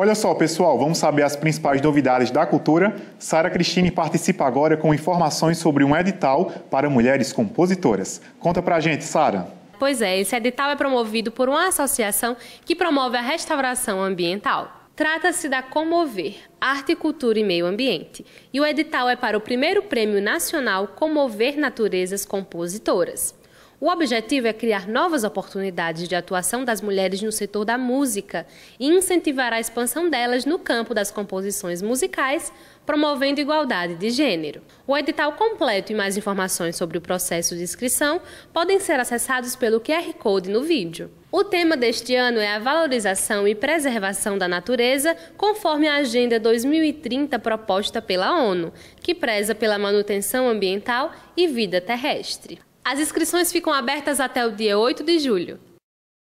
Olha só, pessoal, vamos saber as principais novidades da cultura. Sara Cristine participa agora com informações sobre um edital para mulheres compositoras. Conta pra gente, Sara. Pois é, esse edital é promovido por uma associação que promove a restauração ambiental. Trata-se da Comover, Arte, Cultura e Meio Ambiente, e o edital é para o primeiro Prêmio Nacional Comover Naturezas Compositoras. O objetivo é criar novas oportunidades de atuação das mulheres no setor da música e incentivar a expansão delas no campo das composições musicais, promovendo igualdade de gênero. O edital completo e mais informações sobre o processo de inscrição podem ser acessados pelo QR Code no vídeo. O tema deste ano é a valorização e preservação da natureza, conforme a Agenda 2030 proposta pela ONU, que preza pela manutenção ambiental e vida terrestre. As inscrições ficam abertas até o dia 8 de julho.